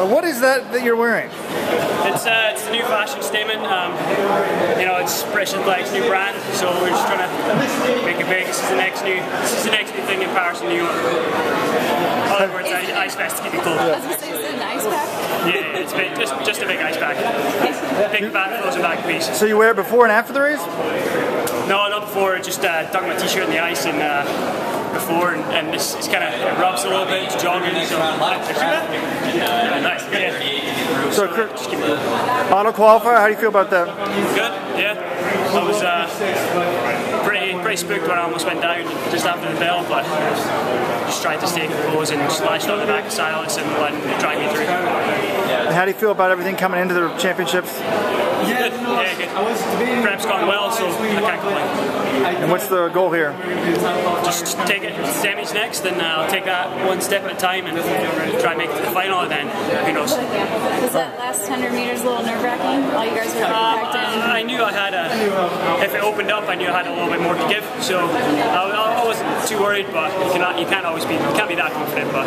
Uh, what is that that you're wearing? It's uh, it's a new fashion statement. Um, you know, it's British Athletics new brand, so we're just trying to make it big. This is the next new, this is the next new thing in Paris and New York. In other words, ice, ice vest to keep you cold. I was gonna say, is it an ice pack? Yeah, it's big, just just a big ice pack, big back frozen back piece. So you wear it before and after the race? No, not before. Just uh, dunk my t-shirt in the ice and. Uh, before and, and this it's kind of it rubs a little bit, it's jogging, so yeah, nice. Yeah. So, Kurt, auto qualifier, how do you feel about that? Good, yeah. I was uh, pretty pretty spooked when I almost went down just after the bell, but just tried to stay composed and slashed on the back of Silas and let him me through. And how do you feel about everything coming into the championships? Good, yeah, good. Prep's gone well, so I can't complain. And what's the goal here? Just take it semis next, and uh, I'll take that one step at a time and try and make it to the final, and then who knows. Was that last 100 meters a little nerve wracking while you guys were Um, packed? I knew I had a. If it opened up, I knew I had a little bit more to give. So I, I wasn't too worried, but you cannot, you can't always be, you can't be that confident. But